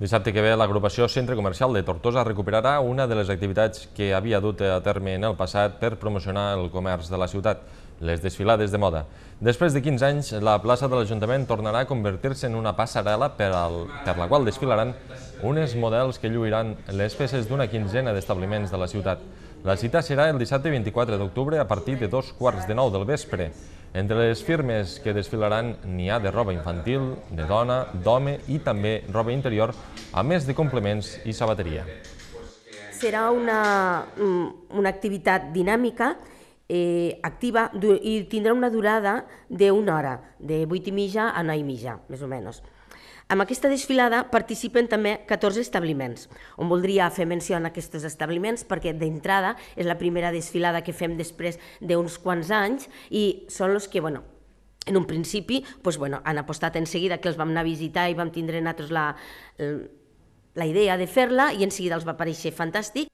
Dissabte que ve l'agrupació Centre Comercial de Tortosa recuperarà una de les activitats que havia dut a terme en el passat per promocionar el comerç de la ciutat, les desfilades de moda. Després de 15 anys, la plaça de l'Ajuntament tornarà a convertir-se en una passarel·la per, al, per la qual desfilaran unes models que lluiran les peces d'una quinzena d'establiments de la ciutat. La cita serà el dissabte 24 d'octubre a partir de dos quarts de nou del vespre. Entre les firmes que desfilaran n'hi ha de roba infantil, de dona, d'home i també roba interior, a més de complements i sabateria. Serà una, mm, una activitat dinàmica, eh, activa i tindrà una durada d'una hora, de 8 i mitja a 9 i mitja, més o menys. Amb aquesta desfilada participen també 14 establiments, on voldria fer menció en aquests establiments perquè d'entrada és la primera desfilada que fem després d'uns quants anys i són els que, bueno, en un principi pues, bueno, han apostat en seguida que els vam anar a visitar i vam tindre nosaltres la, la idea de fer-la i en seguida els va pareixer fantàstic